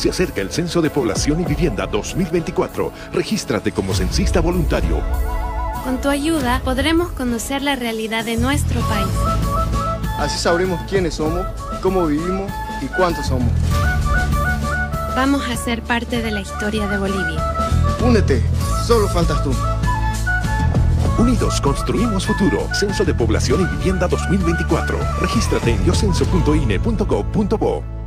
Se acerca el Censo de Población y Vivienda 2024. Regístrate como censista voluntario. Con tu ayuda podremos conocer la realidad de nuestro país. Así sabremos quiénes somos, cómo vivimos y cuántos somos. Vamos a ser parte de la historia de Bolivia. Únete, solo faltas tú. Unidos construimos futuro. Censo de Población y Vivienda 2024. Regístrate en yocenso.ine.gov.bo.